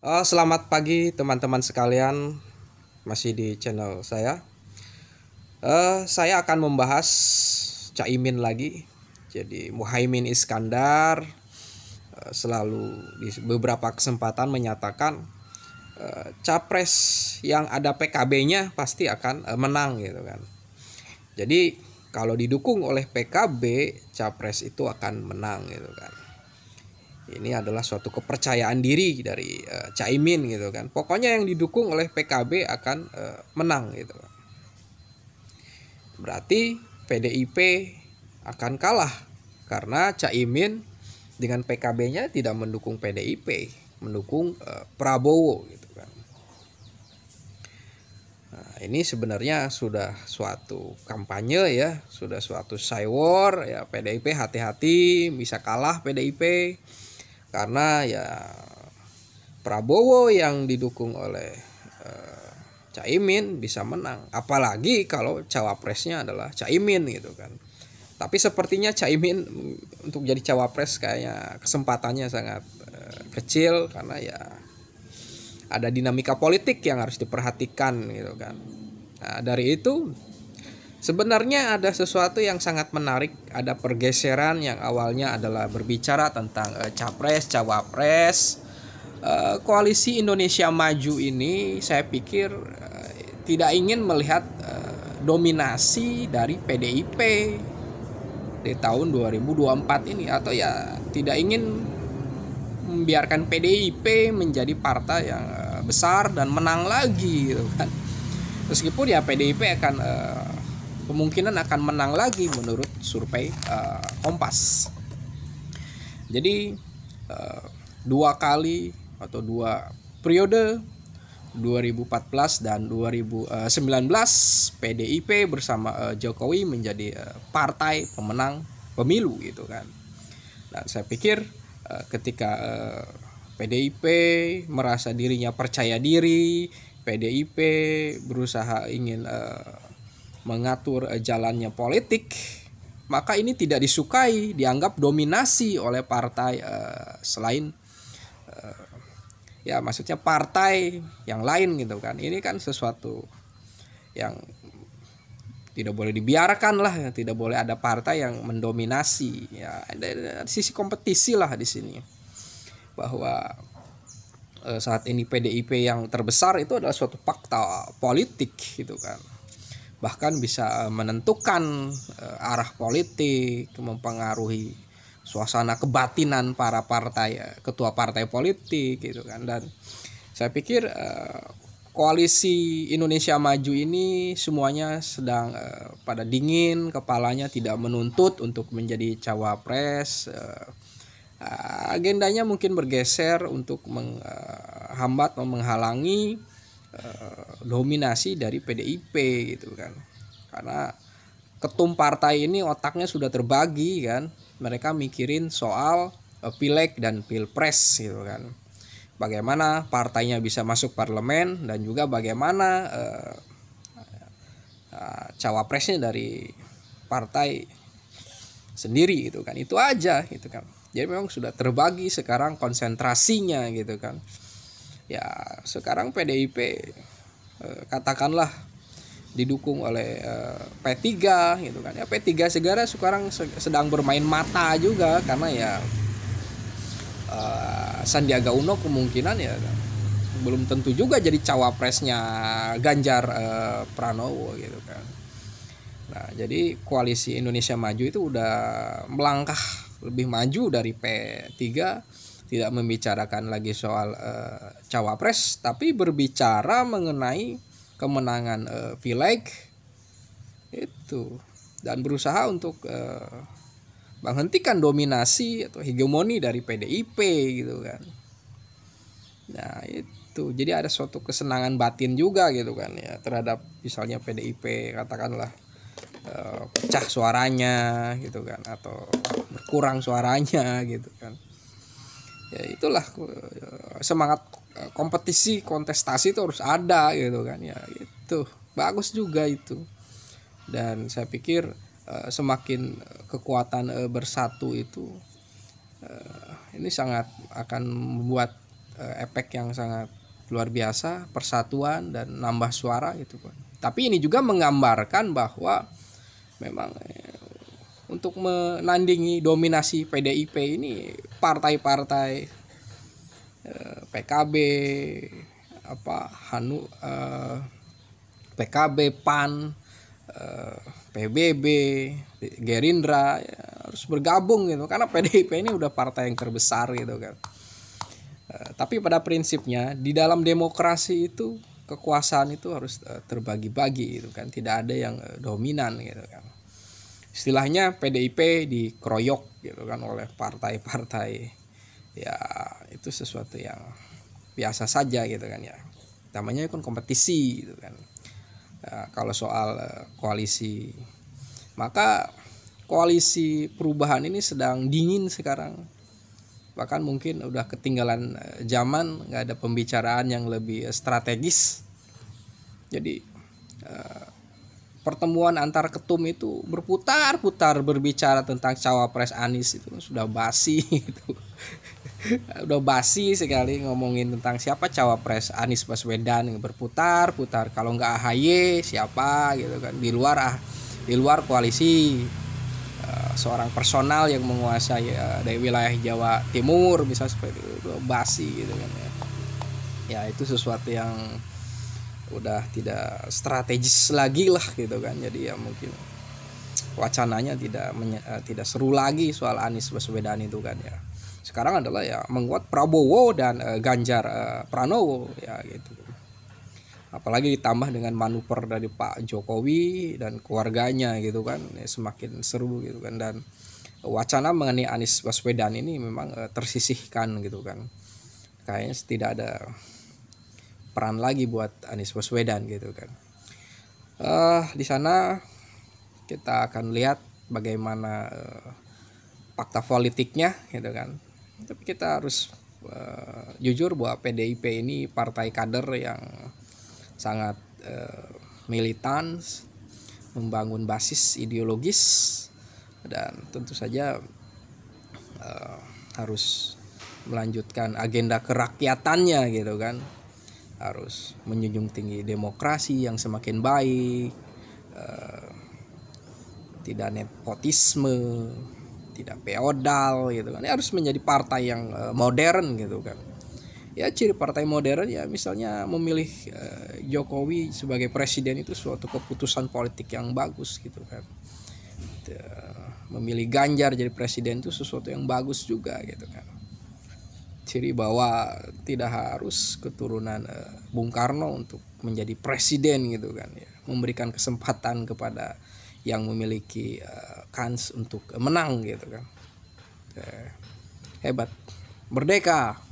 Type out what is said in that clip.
Oh, selamat pagi teman-teman sekalian, masih di channel saya. Uh, saya akan membahas Caimin lagi. Jadi Muhaimin Iskandar uh, selalu di beberapa kesempatan menyatakan uh, capres yang ada PKB-nya pasti akan uh, menang gitu kan. Jadi kalau didukung oleh PKB, capres itu akan menang gitu kan ini adalah suatu kepercayaan diri dari uh, Caimin gitu kan. Pokoknya yang didukung oleh PKB akan uh, menang gitu. Berarti PDIP akan kalah karena Caimin dengan PKB-nya tidak mendukung PDIP mendukung uh, Prabowo gitu kan. Nah, ini sebenarnya sudah suatu kampanye ya sudah suatu cywar ya PDIP hati-hati bisa kalah PDIP karena ya Prabowo yang didukung oleh uh, Caimin bisa menang. Apalagi kalau cawapresnya adalah Caimin gitu kan. Tapi sepertinya Caimin untuk jadi cawapres kayaknya kesempatannya sangat uh, kecil karena ya ada dinamika politik yang harus diperhatikan gitu kan. Nah dari itu Sebenarnya ada sesuatu yang sangat menarik, ada pergeseran yang awalnya adalah berbicara tentang uh, capres, cawapres. Uh, koalisi Indonesia Maju ini saya pikir uh, tidak ingin melihat uh, dominasi dari PDIP di tahun 2024 ini atau ya tidak ingin membiarkan PDIP menjadi partai yang besar dan menang lagi gitu kan. Meskipun ya PDIP akan uh, kemungkinan akan menang lagi menurut survei uh, Kompas. Jadi uh, dua kali atau dua periode 2014 dan 2019 PDIP bersama uh, Jokowi menjadi uh, partai pemenang pemilu gitu kan. Dan saya pikir uh, ketika uh, PDIP merasa dirinya percaya diri, PDIP berusaha ingin uh, mengatur eh, jalannya politik, maka ini tidak disukai, dianggap dominasi oleh partai uh, selain uh, ya maksudnya partai yang lain gitu kan. Ini kan sesuatu yang tidak boleh dibiarkan lah, tidak boleh ada partai yang mendominasi. Ya, ada, sisi kompetisi lah di sini bahwa saat ini PDIP yang terbesar itu adalah suatu fakta politik gitu kan bahkan bisa eh, menentukan uh, arah politik, mempengaruhi suasana kebatinan para partai uh, ketua partai politik gitu kan dan saya pikir koalisi Indonesia Maju ini semuanya sedang pada dingin, kepalanya tidak menuntut untuk menjadi cawapres. Agendanya mungkin bergeser untuk menghambat uh, menghalangi Eh, dominasi dari PDIP gitu kan. Karena ketum partai ini otaknya sudah terbagi kan. Mereka mikirin soal uh, pileg dan pilpres gitu kan. Bagaimana partainya bisa masuk parlemen dan juga bagaimana uh, cawapresnya dari partai sendiri gitu kan. Itu aja gitu kan. Jadi memang sudah terbagi sekarang konsentrasinya gitu kan ya sekarang PDIP eh, katakanlah didukung oleh eh, P3 gitu kan. Ya P3 segera sekarang sedang bermain mata juga karena ya eh, Sandiaga Uno kemungkinan ya belum tentu juga jadi cawapresnya Ganjar Pranowo gitu kan. Nah jadi koalisi Indonesia Maju itu udah melangkah lebih maju dari P3 tidak membicarakan lagi soal uh, cawapres tapi berbicara mengenai kemenangan uh, pileg. Itu. Dan berusaha untuk uh, menghentikan dominasi atau hegemoni dari PDIP gitu kan. Nah itu. Jadi ada suatu kesenangan batin juga gitu kan ya terhadap misalnya PDIP katakanlah uh, pecah suaranya gitu kan atau berkurang suaranya gitu kan ya itulah eh, semangat eh, kompetisi kontestasi itu harus ada gitu kan. Ya itu. Bagus juga itu. Dan saya pikir eh, semakin kekuatan bersatu itu ini sangat akan membuat efek yang sangat luar biasa persatuan dan nambah suara gitu kan. Tapi ini juga menggambarkan bahwa memang eh, untuk menandingi dominasi PDIP ini partai-partai eh, PKB apa Hanu eh, PKB PAN eh, PBB Gerindra ya, harus bergabung gitu. Karena PDIP ini udah partai yang terbesar gitu kan. Eh, tapi pada prinsipnya di dalam demokrasi itu kekuasaan itu harus uh, terbagi-bagi gitu kan. Tidak ada yang uh, dominan gitu kan istilahnya PDIP dikeroyok gitu kan oleh partai-partai. Ya itu sesuatu yang biasa saja gitu kan ya. Namanya kan kompetisi gitu kan. Uh, kalau soal uh, koalisi. Maka koalisi perubahan ini sedang dingin sekarang. Bahkan mungkin udah ketinggalan eh, zaman nggak ada pembicaraan yang lebih strategis. Jadi eh, pertemuan antar ketum itu berputar-putar berbicara tentang cawapres Anies itu. Sudah basi itu. Udah basi sekali ngomongin tentang siapa cawapres Anies Baswedan berputar-putar. Kalau nggak AHY siapa gitu kan? Di luar ah di luar koalisi Eh, seorang personal yang menguasai uh, dari wilayah Jawa Timur bisa seperti itu. Basi gitu kan ya. Ya itu sesuatu yang udah tidak strategis lagi lah gitu kan. Jadi ya mungkin wacananya tidak uh, tidak seru lagi soal Anies Baswedan itu kan ya. Sekarang adalah ya menguat Prabowo dan uh, Ganjar uh, Pranowo ya gitu. Apalagi ditambah dengan manuver dari Pak Jokowi dan keluarganya gitu kan ya, semakin seru gitu kan. Dan wacana mengenai Anies Baswedan ini memang uh, tersisihkan gitu kan. Kayaknya tidak ada peran lagi buat Anies Baswedan gitu kan. Uh, di sana kita akan lihat bagaimana uh, fakta politiknya gitu kan. Tapi kita harus uh, jujur bahwa PDIP ini partai kader yang sangat uh, militan membangun basis ideologis dan tentu saja uh, harus melanjutkan agenda kerakyatannya gitu kan harus menjunjung tinggi demokrasi yang semakin baik uh, tidak nepotisme tidak feodal gitu kan. Ya harus menjadi partai yang uh, modern gitu kan. Ya ciri partai modern ya misalnya memilih uh, Jokowi sebagai presiden itu suatu keputusan politik yang bagus gitu kan. Memilih Ganjar jadi presiden itu sesuatu yang bagus juga gitu kan ciri bahwa tidak harus keturunan uh, Bung Karno untuk menjadi presiden gitu kan ya. Memberikan kesempatan kepada yang memiliki uh, kans untuk menang gitu kan. Uh, hebat. Merdeka